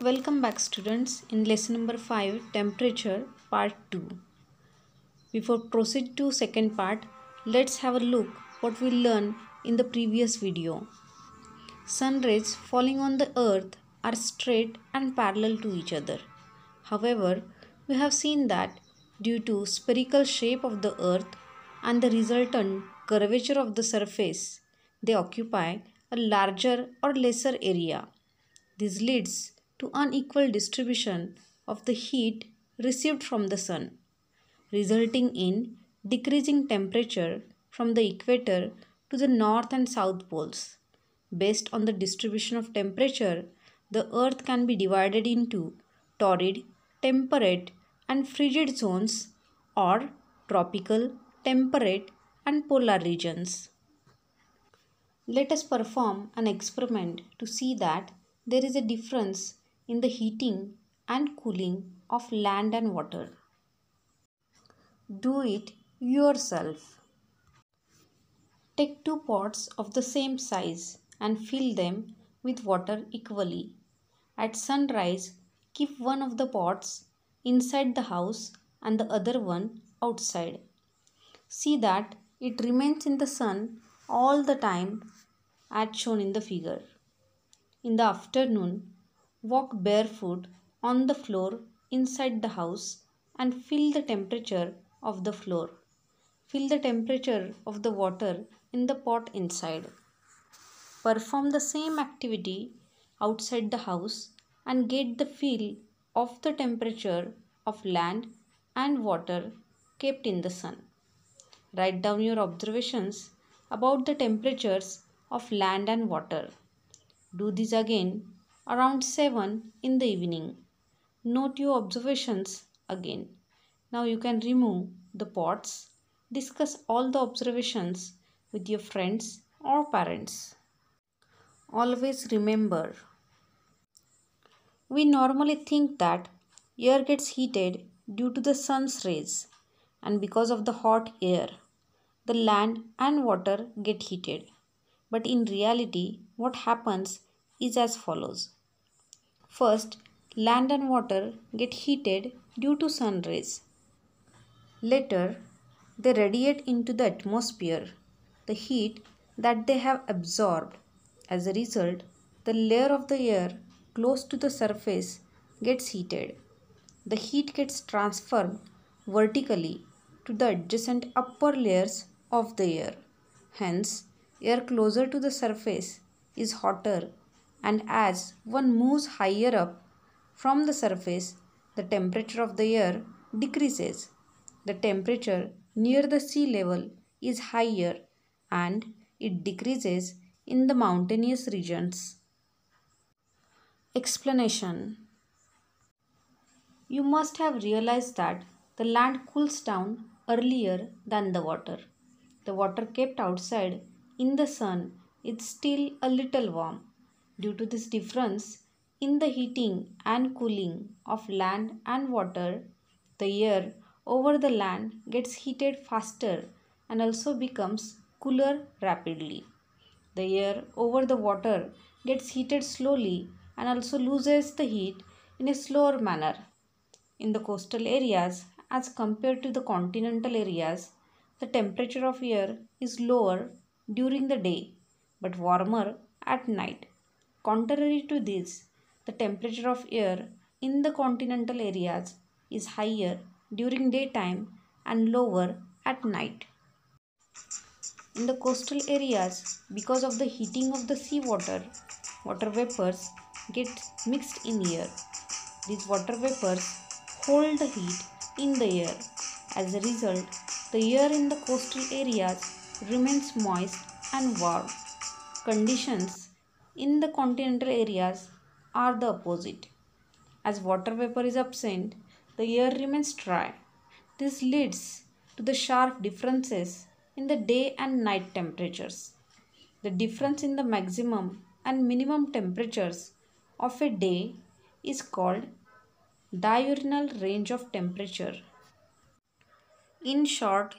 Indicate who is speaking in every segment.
Speaker 1: Welcome back students in lesson number 5 temperature part 2. Before proceed to second part let's have a look what we learned in the previous video. Sun rays falling on the earth are straight and parallel to each other. However, we have seen that due to spherical shape of the earth and the resultant curvature of the surface they occupy a larger or lesser area. This leads to unequal distribution of the heat received from the sun, resulting in decreasing temperature from the equator to the north and south poles. Based on the distribution of temperature, the earth can be divided into torrid, temperate, and frigid zones or tropical, temperate, and polar regions. Let us perform an experiment to see that there is a difference in the heating and cooling of land and water. Do it yourself. Take two pots of the same size and fill them with water equally. At sunrise, keep one of the pots inside the house and the other one outside. See that it remains in the sun all the time as shown in the figure. In the afternoon, Walk barefoot on the floor inside the house and feel the temperature of the floor. Feel the temperature of the water in the pot inside. Perform the same activity outside the house and get the feel of the temperature of land and water kept in the sun. Write down your observations about the temperatures of land and water. Do this again around 7 in the evening. Note your observations again. Now you can remove the pots. Discuss all the observations with your friends or parents. Always remember, we normally think that air gets heated due to the sun's rays and because of the hot air, the land and water get heated. But in reality, what happens is as follows. First, land and water get heated due to sun rays. Later, they radiate into the atmosphere the heat that they have absorbed. As a result, the layer of the air close to the surface gets heated. The heat gets transferred vertically to the adjacent upper layers of the air. Hence, air closer to the surface is hotter and as one moves higher up from the surface, the temperature of the air decreases. The temperature near the sea level is higher and it decreases in the mountainous regions. Explanation You must have realized that the land cools down earlier than the water. The water kept outside in the sun is still a little warm Due to this difference in the heating and cooling of land and water, the air over the land gets heated faster and also becomes cooler rapidly. The air over the water gets heated slowly and also loses the heat in a slower manner. In the coastal areas, as compared to the continental areas, the temperature of air is lower during the day but warmer at night. Contrary to this, the temperature of air in the continental areas is higher during daytime and lower at night. In the coastal areas, because of the heating of the seawater, water vapors get mixed in air. These water vapors hold the heat in the air. As a result, the air in the coastal areas remains moist and warm. Conditions in the continental areas are the opposite. As water vapor is absent, the air remains dry. This leads to the sharp differences in the day and night temperatures. The difference in the maximum and minimum temperatures of a day is called diurnal range of temperature. In short,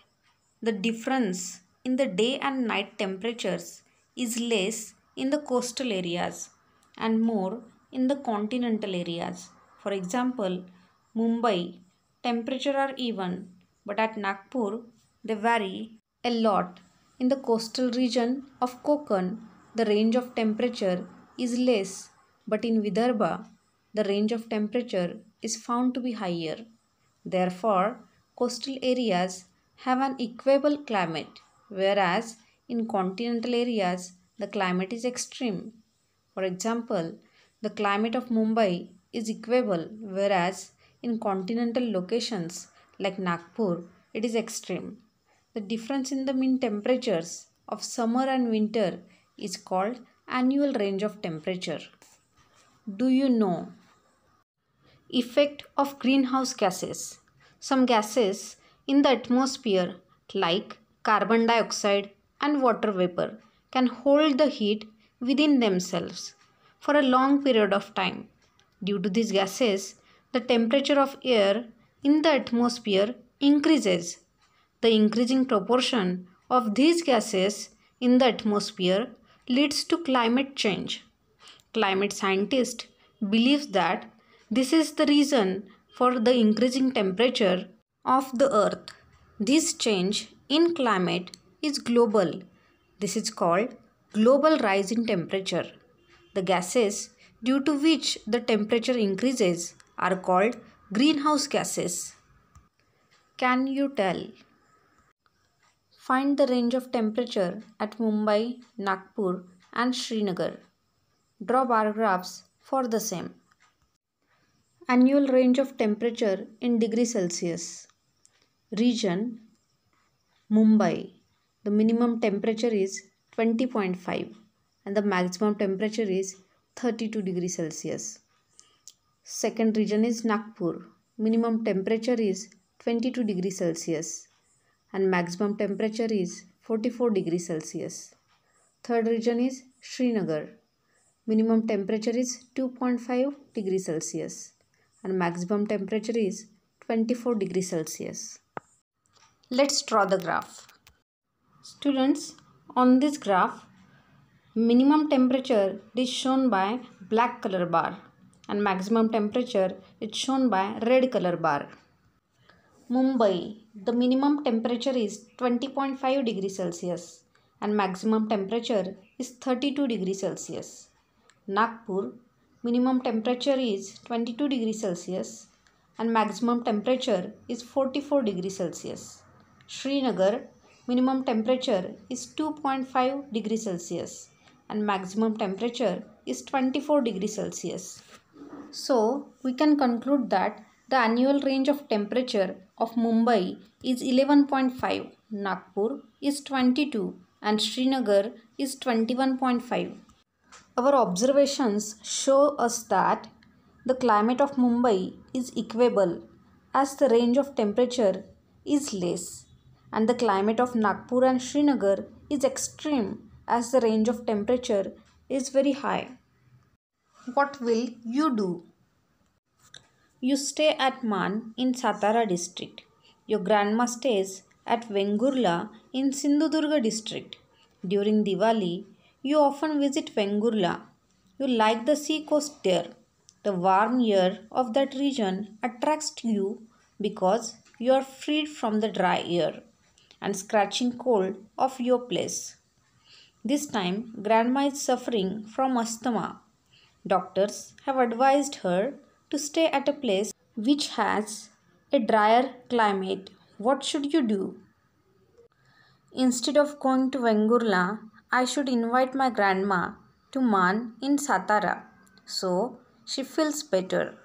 Speaker 1: the difference in the day and night temperatures is less in the coastal areas and more in the continental areas. For example, Mumbai temperature are even, but at Nagpur they vary a lot. In the coastal region of Konkan, the range of temperature is less, but in Vidarbha, the range of temperature is found to be higher. Therefore, coastal areas have an equable climate, whereas in continental areas, the climate is extreme. For example, the climate of Mumbai is equable, whereas in continental locations like Nagpur, it is extreme. The difference in the mean temperatures of summer and winter is called annual range of temperature. Do you know effect of greenhouse gases? Some gases in the atmosphere like carbon dioxide and water vapor can hold the heat within themselves for a long period of time. Due to these gases, the temperature of air in the atmosphere increases. The increasing proportion of these gases in the atmosphere leads to climate change. Climate scientists believe that this is the reason for the increasing temperature of the earth. This change in climate is global. This is called global rise in temperature. The gases due to which the temperature increases are called greenhouse gases. Can you tell? Find the range of temperature at Mumbai, Nagpur and Srinagar. Draw bar graphs for the same. Annual range of temperature in degree Celsius. Region Mumbai. The minimum temperature is 20.5 and the maximum temperature is 32 degrees Celsius. Second region is Nagpur. Minimum temperature is 22 degrees Celsius and maximum temperature is 44 degrees Celsius. Third region is Srinagar. Minimum temperature is 2.5 degrees Celsius and maximum temperature is 24 degrees Celsius. Let's draw the graph. Students, on this graph, minimum temperature is shown by black color bar and maximum temperature is shown by red color bar. Mumbai, the minimum temperature is 20.5 degree Celsius and maximum temperature is 32 degree Celsius. Nagpur, minimum temperature is 22 degree Celsius and maximum temperature is 44 degree Celsius. Srinagar, minimum temperature is 2.5 degrees Celsius and maximum temperature is 24 degrees Celsius. So, we can conclude that the annual range of temperature of Mumbai is 11.5, Nagpur is 22 and Srinagar is 21.5. Our observations show us that the climate of Mumbai is equable as the range of temperature is less and the climate of Nagpur and Srinagar is extreme as the range of temperature is very high. What will you do? You stay at Man in Satara district. Your grandma stays at Vengurla in Sindhudurga district. During Diwali, you often visit Vengurla. You like the sea coast there. The warm air of that region attracts you because you are freed from the dry air and scratching cold of your place. This time, grandma is suffering from asthma. Doctors have advised her to stay at a place which has a drier climate, what should you do? Instead of going to Vengurla, I should invite my grandma to Man in Satara so she feels better.